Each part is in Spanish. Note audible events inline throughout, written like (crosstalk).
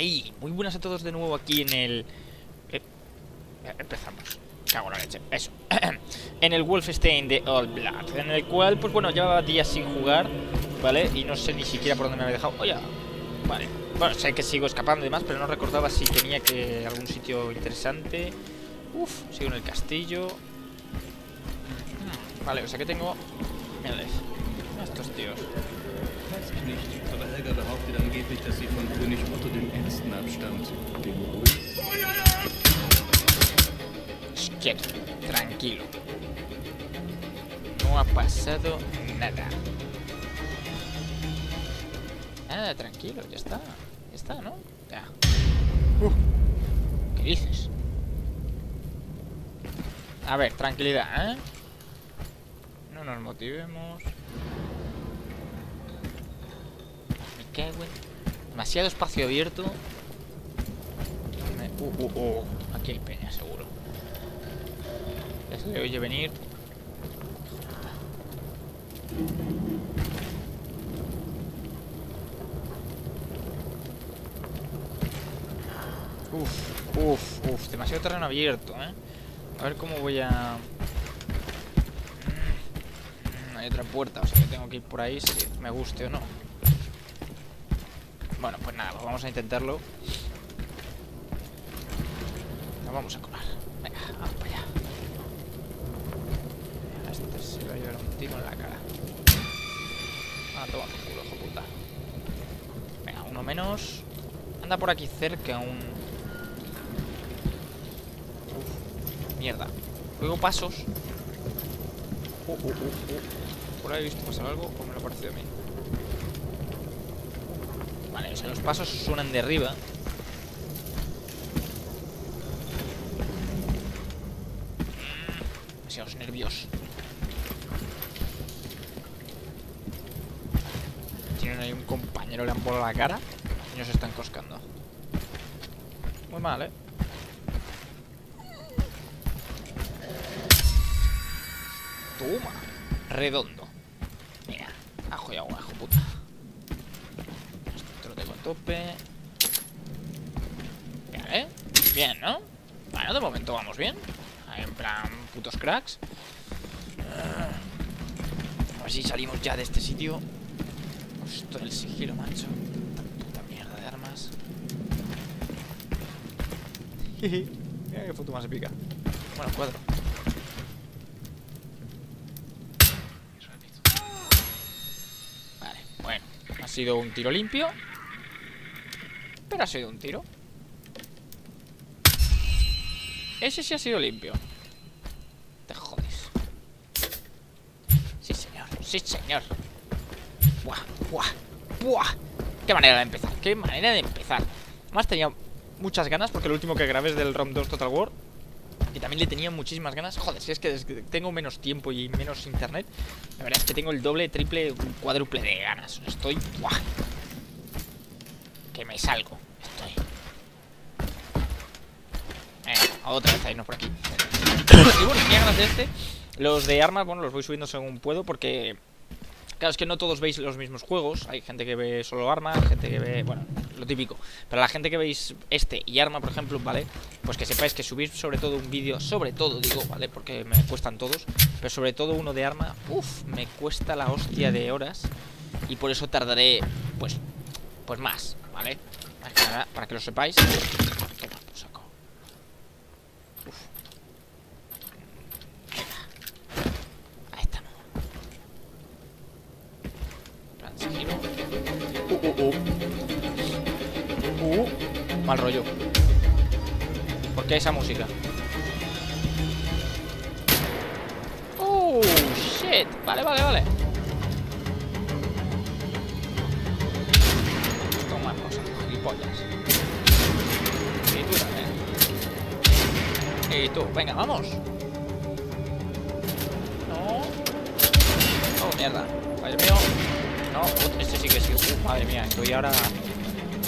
Muy buenas a todos de nuevo aquí en el... Eh, empezamos. Cago la leche. Eso. (clears throat) en el Wolfenstein de Old Blood. En el cual, pues bueno, llevaba días sin jugar, ¿vale? Y no sé ni siquiera por dónde me había dejado. Oye, vale. Bueno, sé que sigo escapando y demás, pero no recordaba si tenía que algún sitio interesante. Uf, sigo en el castillo. Hmm, vale, o sea que tengo... Mírales. Estos tíos. Weiß ich nicht, aber Helga behauptet angeblich, dass sie von König Otto dem Ersten abstammt. Dem. Quieto, tranquilo. No ha pasado nada. Nada, tranquilo, ya está. Ya está, ¿no? Ya. Uh, ¿Qué dices? A ver, tranquilidad, ¿eh? No nos motivemos. Cago en... Demasiado espacio abierto. Uh, uh, uh. Aquí hay peña, seguro. Ya se le oye venir. Uf, uf, uf, demasiado terreno abierto, ¿eh? A ver cómo voy a... Mm, Hay otra puerta, o sea que tengo que ir por ahí si me guste o no. Bueno, pues nada, pues vamos a intentarlo. Nos vamos a colar. Venga, vamos para allá. Este se va a llevar un tiro en la cara. Ah, toma culo, hijo puta. Venga, uno menos. Anda por aquí cerca un... Uf, mierda. Oigo pasos. Uh, uh, uh, uh. ¿Por ahí he visto pasar algo o me lo ha parecido a mí? O sea, los pasos suenan de arriba. Demasiados nervios. Tienen ahí un compañero, le han volado la cara y nos están coscando. Muy mal, ¿eh? Toma. Redondo. Mira, ajo y agua, hijo puta. Esto lo tengo a tope. ¿eh? Bien, ¿no? Bueno, de momento vamos bien. En plan, putos cracks. A ver si salimos ya de este sitio. Esto del sigilo, macho. Puta mierda de armas. (laughs) Mira qué foto más épica. Bueno, cuadro. Vale, bueno. Ha sido un tiro limpio. Pero ha sido un tiro. Ese sí ha sido limpio. Te jodes. Sí, señor. Sí, señor. Buah, buah, buah. Qué manera de empezar. Qué manera de empezar. Además tenía muchas ganas porque el último que grabé es del ROM 2 Total War. Y también le tenía muchísimas ganas. Joder, si es que tengo menos tiempo y menos internet, la verdad es que tengo el doble, triple, cuádruple de ganas. Estoy. ¡Buah! Que me salgo. Estoy. Venga, otra vez a irnos por aquí. (coughs) y bueno, ganas de este. Los de armas, bueno, los voy subiendo según puedo porque. Claro, es que no todos veis los mismos juegos. Hay gente que ve solo arma, gente que ve. Bueno, lo típico. Pero la gente que veis este y arma, por ejemplo, ¿vale? Pues que sepáis que subir sobre todo un vídeo, sobre todo digo, ¿vale? Porque me cuestan todos. Pero sobre todo uno de arma, uff, me cuesta la hostia de horas. Y por eso tardaré, pues, pues más, ¿vale? Nada, para que lo sepáis. Toma, por saco. Uf. Ahí estamos. Plan sigilo. Uh, uh, uh. Uh, mal rollo. ¿Por qué esa música? Oh, shit. Vale, vale, vale. Venga, vamos. No. Oh, mierda. Madre mío. No, este sí que sí. Madre mía, estoy ahora.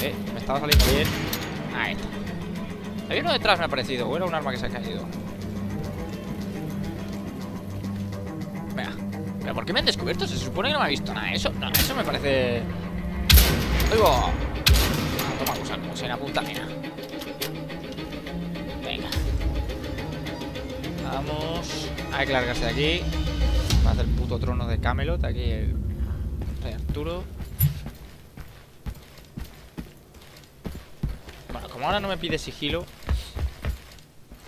Eh, me estaba saliendo bien. Ahí está. Uno detrás, me ha parecido. O era un arma que se ha caído. Venga. ¿Pero por qué me han descubierto? Se supone que no me ha visto nada. Eso, no, eso me parece. ¡Ahí va! Ah, toma cosa, como si una puta mena. Vamos. Hay que de aquí. Va a hacer el puto trono de Camelot. Aquí el rey Arturo. Bueno, como ahora no me pide sigilo.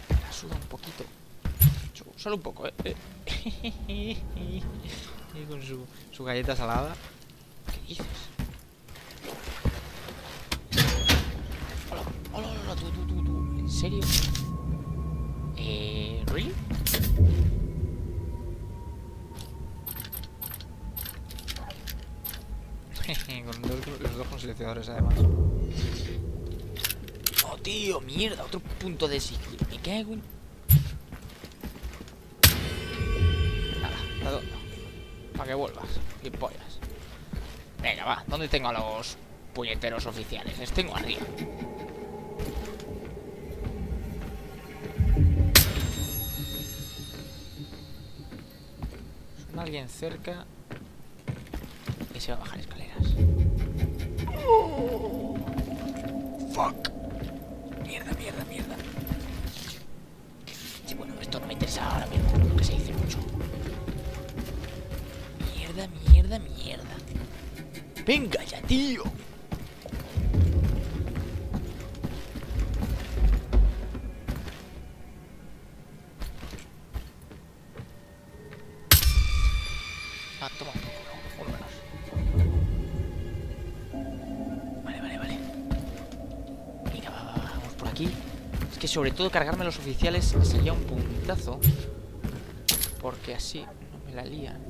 La suda un poquito. Solo un poco, eh. eh. (laughs) Y con su, su galleta salada. ¿Qué dices? Hola, hola, hola, tú, tú, tú, tú. ¿En serio? Silenciadores además. Oh, tío, mierda, otro punto de sigilo. Me cago en... Nada, redondo. Para que vuelvas, y pollas. Venga, va, ¿dónde tengo a los puñeteros oficiales? Les tengo arriba. Alguien cerca y se va a bajar escaleras. Fuck. Mierda, mierda, mierda. Sí, bueno, esto no me interesa ahora mismo, lo que se dice mucho. Mierda, mierda, mierda. Venga ya, tío. Ah, toma sobre todo cargarme los oficiales sería un puntazo. Porque así no me la lían.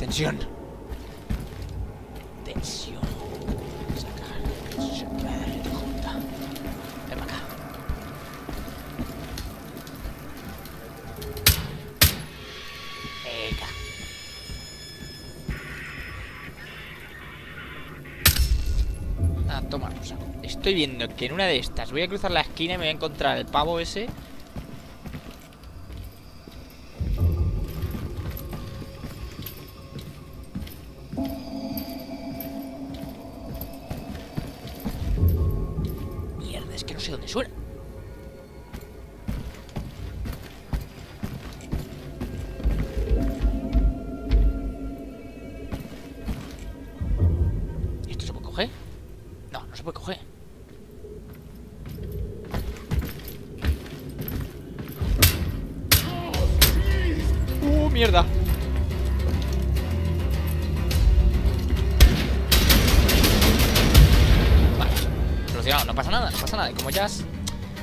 Tensión. Estoy viendo que en una de estas voy a cruzar la esquina y me voy a encontrar el pavo ese. Mierda, es que no sé dónde suena. ¿Y esto se puede coger? No, no se puede coger.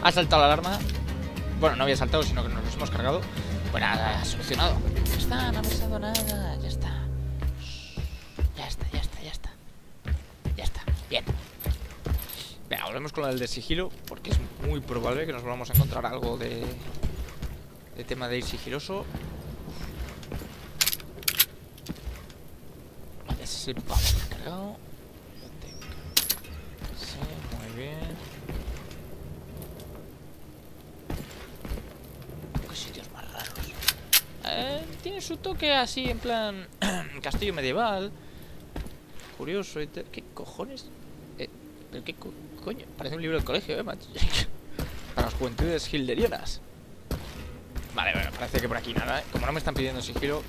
Has saltado la alarma, bueno, no había saltado, sino que nos los hemos cargado, pues nada, solucionado. Ya está, no ha pasado nada, ya está. Ya está, ya está, ya está. Ya está, bien. Venga, volvemos con el de sigilo, porque es muy probable que nos volvamos a encontrar algo de, de tema de ir sigiloso. Vale, ese cargado. Sí, muy bien. Qué sitios más raros. Eh, tiene su toque así, en plan (clears throat) castillo medieval. Curioso. ¿Qué cojones? Eh, ¿Pero qué co- coño? Parece un libro del colegio, eh, macho. (laughs) Para las juventudes hilderianas. Vale, bueno, parece que por aquí nada, ¿eh? Como no me están pidiendo sigilo...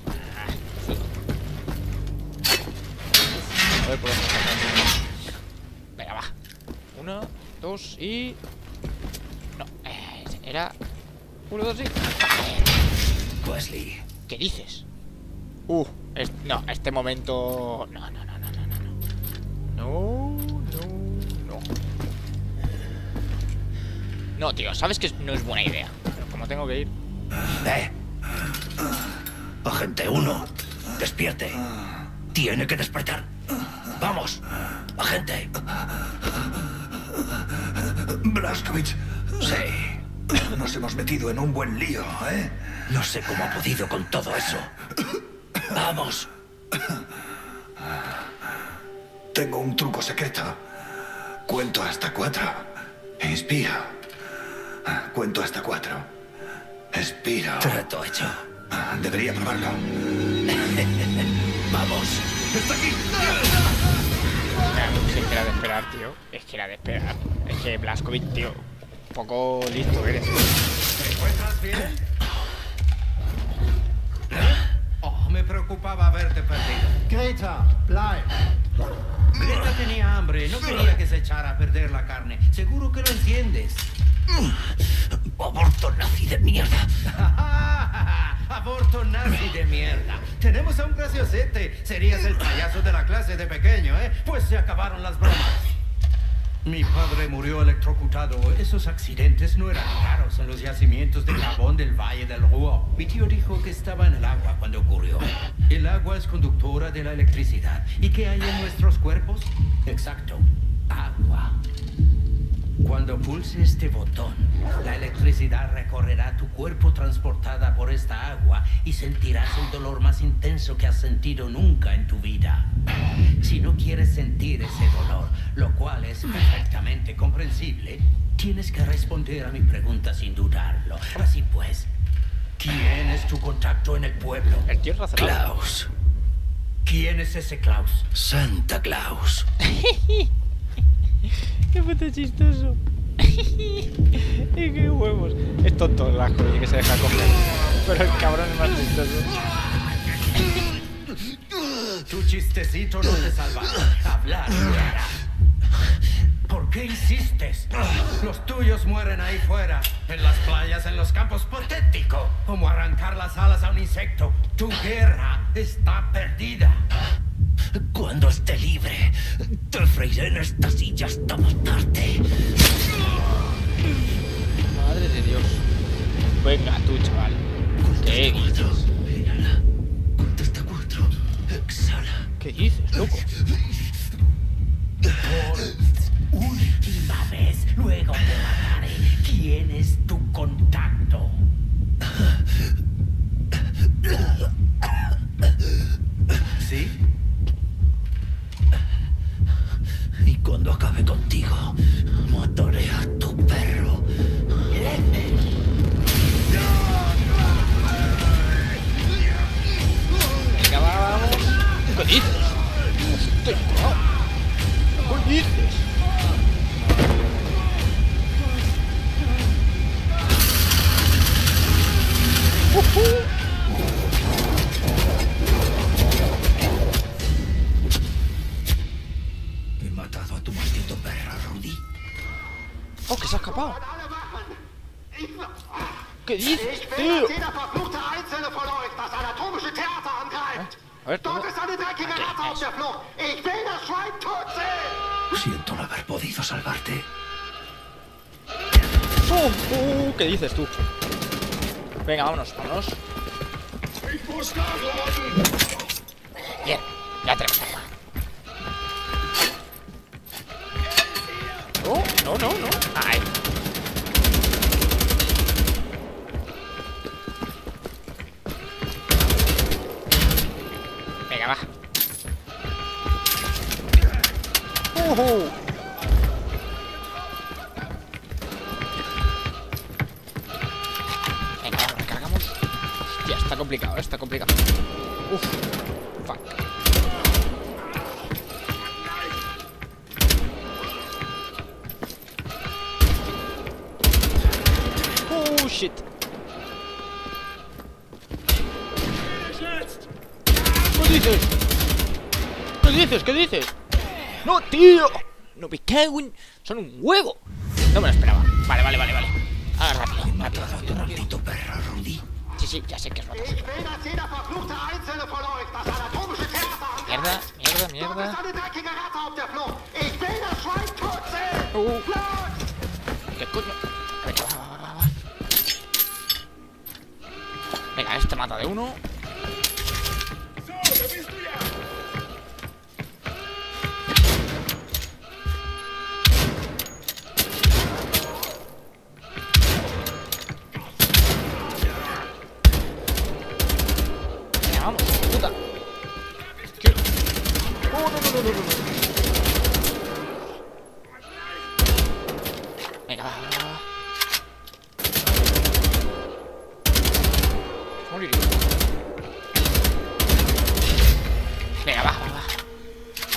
A ver por. Venga, va. Uno, dos y... No, eh, era... Uno, dos y... Wesley, ¿Qué dices? Uh, es- no, este momento... No, no, no, no, no, no, no. No, no, no. No, tío, sabes que no es buena idea. Pero como tengo que ir... eh. Agente 1, despierte. Tiene que despertar. Vamos, agente. Blazkowicz, Sí, (coughs) nos hemos metido en un buen lío, ¿eh? no sé cómo ha podido con todo eso. Vamos. Tengo un truco secreto. Cuento hasta cuatro. Inspiro. Cuento hasta cuatro. Expiro. Trato hecho. Debería probarlo. Vamos. Claro, si es que era de esperar, tío. Es que era de esperar. Es que Blaskovic, tío. Poco listo eres. ¿Te encuentras bien? Oh, me preocupaba haberte perdido. Greta, bleib. Greta tenía hambre, no quería que se echara a perder la carne. Seguro que lo entiendes. Aborto nazi de mierda. (laughs) Aborto nazi de mierda. Tenemos a un graciosete. Serías el payaso de la clase de pequeño, ¿eh? Pues se acabaron las bromas. Mi padre murió electrocutado. Esos accidentes no eran raros en los yacimientos de carbón del Valle del Ruo. Mi tío dijo que estaba en el agua cuando ocurrió. El agua es conductora de la electricidad. ¿Y qué hay en nuestros cuerpos? Exacto, agua. Cuando pulse este botón, la electricidad recorrerá tu cuerpo transportada por esta agua y sentirás el dolor más intenso que has sentido nunca en tu vida. Si no quieres sentir ese dolor, lo cual es perfectamente comprensible, tienes que responder a mi pregunta sin dudarlo. Así pues, ¿quién es tu contacto en el pueblo? El tío. Klaus. ¿Quién es ese Klaus? Santa Claus. (laughs) Qué puto chistoso. (laughs) qué huevos. Es tonto el Blaskovic que se deja coger. Pero el cabrón es más chistoso. Tu chistecito no te salvará. Hablar. ¿Por qué insistes? Los tuyos mueren ahí fuera, en las playas, en los campos. Patético. Como arrancar las alas a un insecto. Tu guerra está perdida. Cuando esté libre, te freiré en esta silla hasta matarte. Madre de Dios. Venga tú, chaval. ¿Qué dices? Inhala. Cuenta hasta cuatro. Exhala. ¿Qué dices, loco? Por última vez, luego te mataré. ¿Quién es tu contacto? Que se ha escapado. ¿Qué dices, tío? A ver, sehen. Siento no haber podido salvarte. ¡Oh! Uh, ¿Qué dices tú? Venga, vámonos, vámonos. Bien, ya tenemos no, no, no. Ay. Venga, Oh, shit. ¿Qué dices? ¿Qué dices? ¿Qué dices? ¡No, tío! No me cago en... Son un huevo. No me lo esperaba. Vale, vale, vale, vale. Ah, rápido, rápido, matado a tu rápido, rápido. maldito perro, Rudy. Sí, sí, ya sé que es otra. Ich will, dass jeder verfluchte Einzelne Venga, este mata de uno.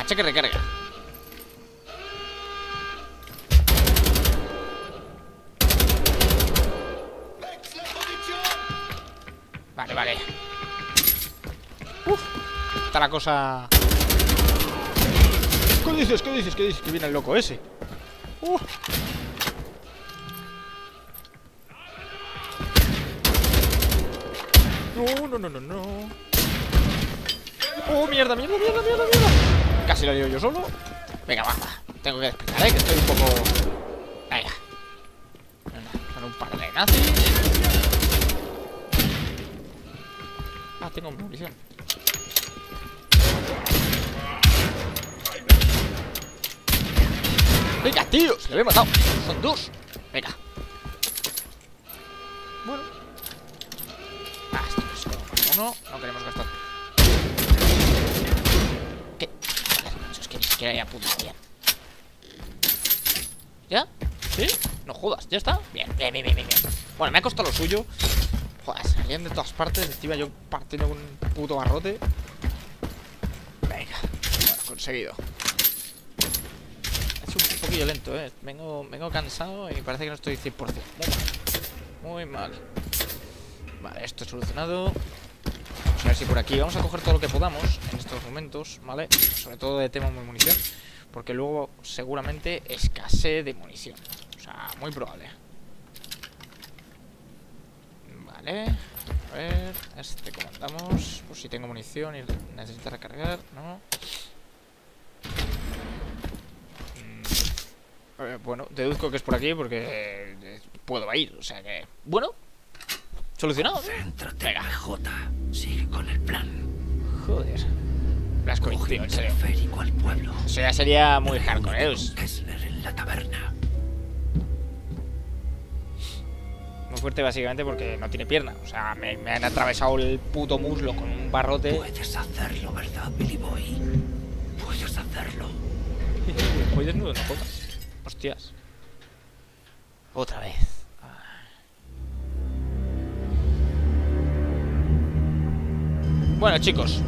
Aprovecha que recarga. Vale, vale. Uf. Está la cosa... ¿Qué dices? ¿Qué dices? ¿Qué dices? Que viene el loco ese. Uh. No, no, no, no, no. Oh, mierda, mierda, mierda, mierda, mierda. Casi lo digo yo solo. Venga, va. Tengo que despertar, ¿eh? Que estoy un poco... Venga. Con un par de nazis. Ah, tengo munición. Venga, tío, se le había matado. Son dos. Venga. Siquiera hay puta bien. ¿Ya? ¿Sí? No jodas, ¿ya está? Bien, bien, bien, bien, bien. Bueno, me ha costado lo suyo. Joder, salían de todas partes. Encima yo partiendo un puto barrote. Venga. Conseguido. Es un poquillo lento, eh. Vengo, vengo cansado y parece que no estoy 100%. Muy mal. Muy mal. Vale, esto es solucionado. A ver si por aquí vamos a coger todo lo que podamos en estos momentos, ¿vale? Sobre todo de tema de munición. Porque luego seguramente escasee de munición. O sea, muy probable. Vale. A ver, este como andamos. Por si tengo munición y necesita recargar, ¿no? Eh, bueno, deduzco que es por aquí porque eh, puedo ir, o sea que... Bueno, solucionado. Céntrate, Venga. J. Sigue con el plan. Joder. Tío, un en serio. al pueblo. Eso ya sería muy hardcore, ¿eh? Es Kessler en la taberna. muy fuerte básicamente porque no tiene pierna. O sea, me, me han atravesado el puto muslo con un barrote. Puedes hacerlo, ¿verdad, Billy Boy? Puedes hacerlo. (laughs) Voy desnudo, no jodas. Hostias. Otra vez. Bueno, chicos.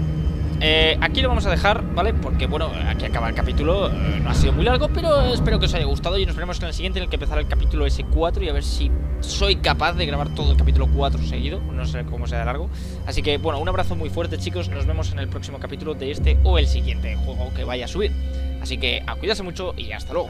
eh, aquí lo vamos a dejar, ¿vale? Porque, bueno, aquí acaba el capítulo. eh, no ha sido muy largo, pero espero que os haya gustado. Y nos veremos en el siguiente, en el que empezará el capítulo S4. Y a ver si soy capaz de grabar todo el capítulo 4 seguido. No sé cómo sea largo. Así que, bueno, un abrazo muy fuerte, chicos. Nos vemos en el próximo capítulo de este o el siguiente juego que vaya a subir. Así que, a cuidarse mucho y hasta luego.